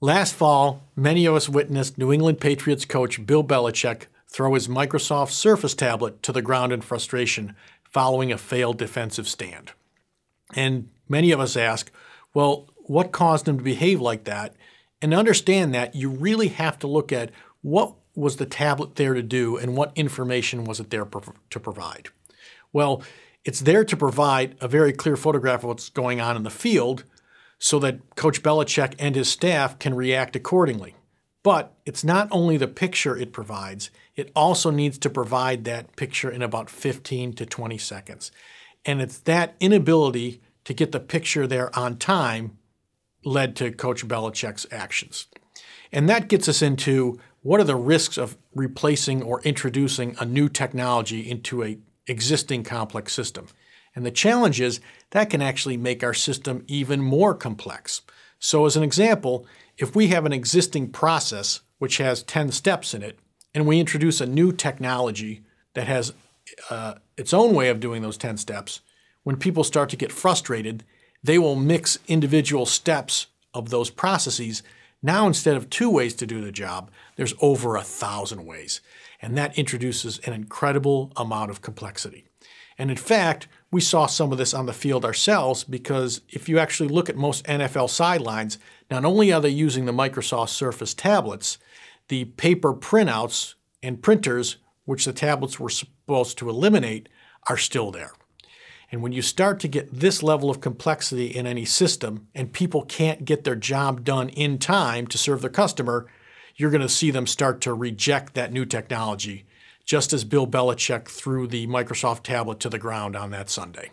Last fall, many of us witnessed New England Patriots coach Bill Belichick throw his Microsoft Surface tablet to the ground in frustration following a failed defensive stand. And many of us ask, well, what caused him to behave like that? And to understand that, you really have to look at what was the tablet there to do and what information was it there to provide. Well, it's there to provide a very clear photograph of what's going on in the field so that Coach Belichick and his staff can react accordingly. But it's not only the picture it provides, it also needs to provide that picture in about 15 to 20 seconds. And it's that inability to get the picture there on time led to Coach Belichick's actions. And that gets us into what are the risks of replacing or introducing a new technology into a existing complex system. And the challenge is that can actually make our system even more complex. So as an example, if we have an existing process which has 10 steps in it, and we introduce a new technology that has uh, its own way of doing those 10 steps, when people start to get frustrated, they will mix individual steps of those processes. Now, instead of two ways to do the job, there's over a thousand ways. And that introduces an incredible amount of complexity. And in fact, we saw some of this on the field ourselves because if you actually look at most NFL sidelines, not only are they using the Microsoft Surface tablets, the paper printouts and printers, which the tablets were supposed to eliminate, are still there. And when you start to get this level of complexity in any system and people can't get their job done in time to serve their customer, you're going to see them start to reject that new technology just as Bill Belichick threw the Microsoft tablet to the ground on that Sunday.